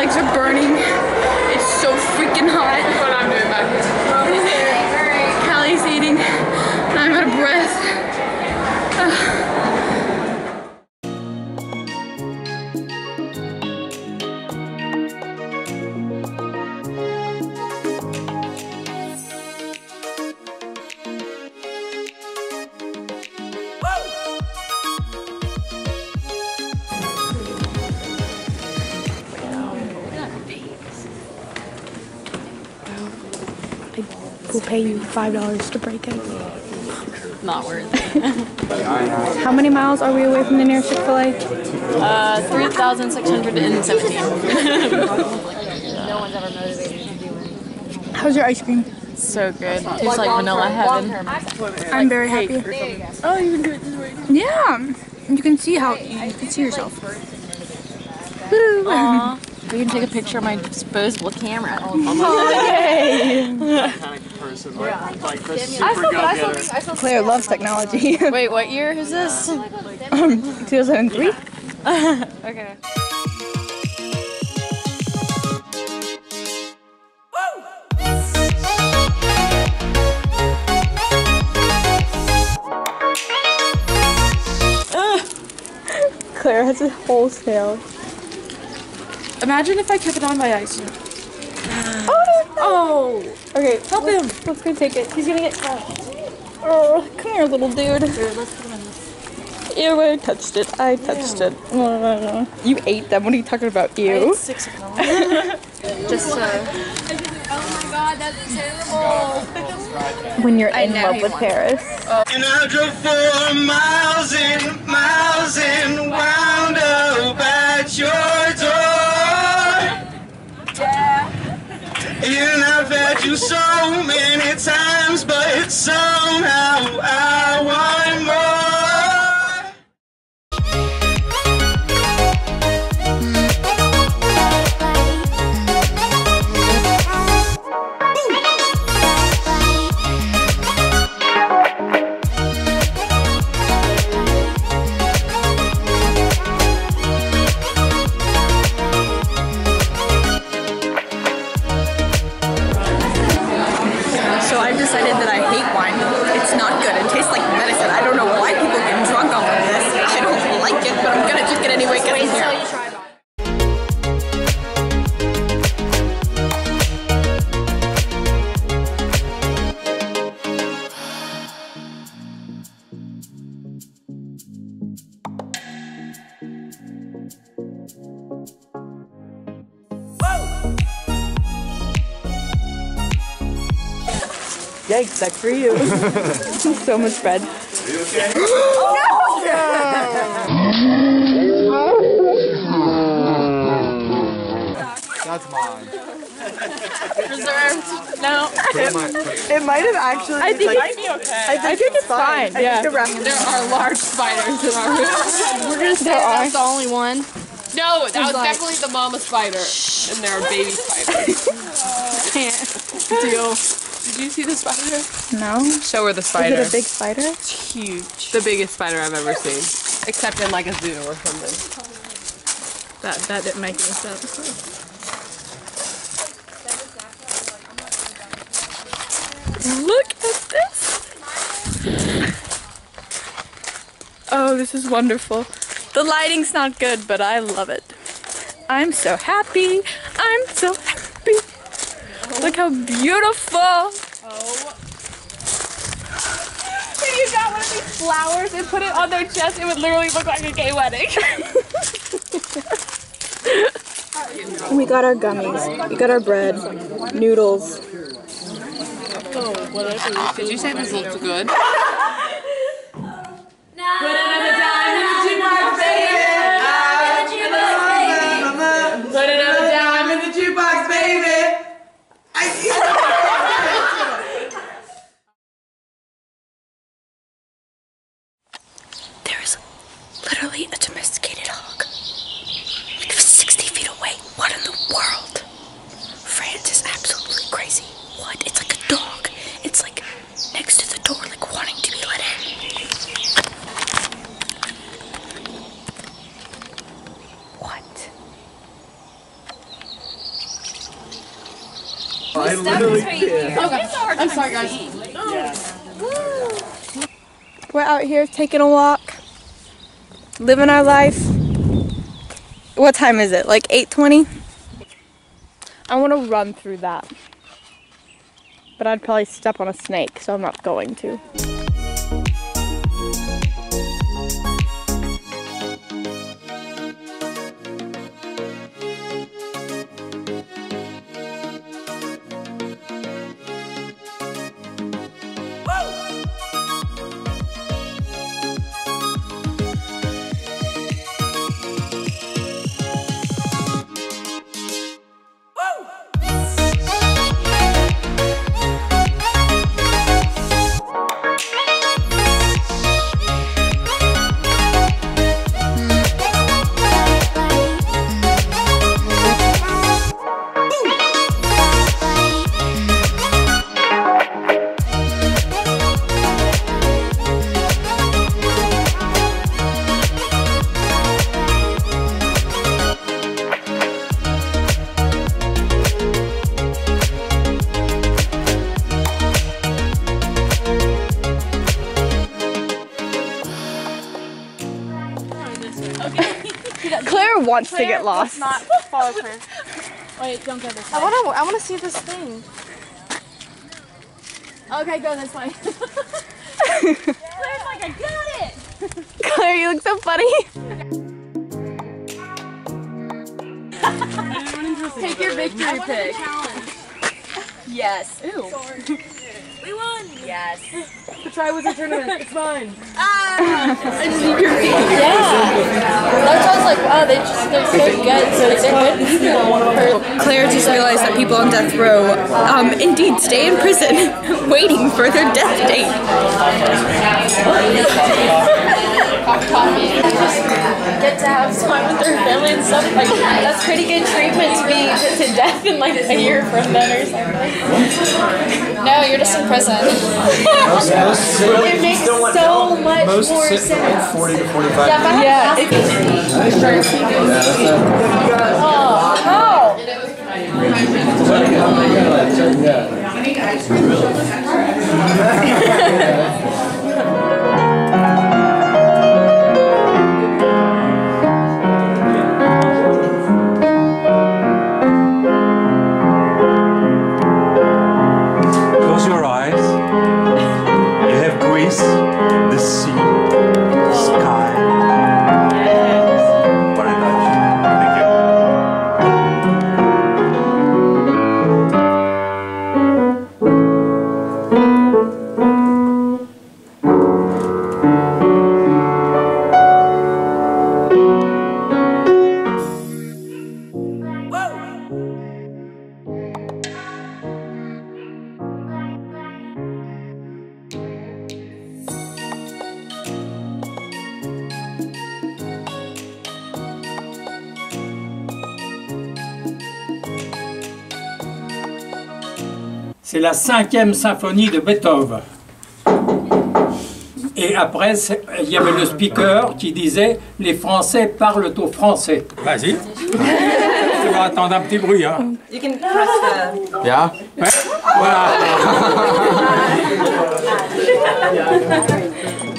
legs are burning. We'll pay you five dollars to break it. Not worth it. How many miles are we away from the nearest Chick-fil-A? Uh, 3,617. How's your ice cream? so good. Tastes like vanilla heaven. I'm very happy. Oh, you can do it this way. Yeah, you can see how you can see yourself. Aw. We can take a picture of my disposable camera. person, like, like the super go-getter. Claire loves technology. Wait, what year is this? Um, 2003. Okay. Claire has a wholesale. Imagine if I kept it on my ice. Oh. Okay, help him. Let's go take it. He's gonna get caught. Oh, come here, little dude. Ew, I touched it. I touched it. No, no, no. You ate them. What are you talking about? Ew. Six of them. Just uh, When you're in love with Paris. And I drove four miles and miles and wound up at your And I've had you so many times, but somehow Yikes, that's for you. so much bread. That's mine. reserved. No. It might have actually. I think Might be okay. I think, it's fine. yeah. There are large spiders in our room. We're gonna say There are. that's the only one. No, that was like- definitely the mama spider, and there are baby spiders. Can't deal. Did you see the spider? No. Show her the Is spider. it a big spider? It's huge. The biggest spider I've ever seen, except in like a zoo or something. That that didn't make any sense. Look at this. Oh, this is wonderful. The lighting's not good, but I love it. I'm so happy. I'm so happy. Look how beautiful. Oh. If you got one of these flowers and put it on their chest, it would literally look like a gay wedding. We got our gummies. We got our bread, noodles. Did you say this looked good? Put another dime in the jukebox, baby. There is literally a domesticated hog. Like 60 feet away. What in the world? France is absolutely crazy. What? It's like a dog. It's like next to the door, like wanting to be let in. What? I literally can't. I'm sorry, guys. We're out here taking a walk, living our life. What time is it? Like 8:20? I want to run through that. But I'd probably step on a snake, so I'm not going to. Claire wants to get lost. Not follow Claire. Wait, don't go this way. I want to. I want to see this thing. Okay, go this way. Claire's like, I got it. Claire, you look so funny. Take your victory pic. Yes. Ew. We won. Yes. The try was a tournament. It's mine. Ah. Yeah. That's why I was like, wow, they just they're so good. So they're good. Claire just realized that people on death row um, indeed stay in prison waiting for their death date. Get to have time with their family and stuff. Like that's pretty good treatment to be put to death in like a year from then or something. No, you're just in prison. it makes so much more sense. 40 to 45. Yeah, but Yeah, oh, how? Close have C'est la cinquième symphonie de Beethoven. Et après, il y avait le speaker qui disait Les Français parlent au français. Vas-y. Tu vas attendre un petit bruit. Hein. Yeah? Ouais. Voilà.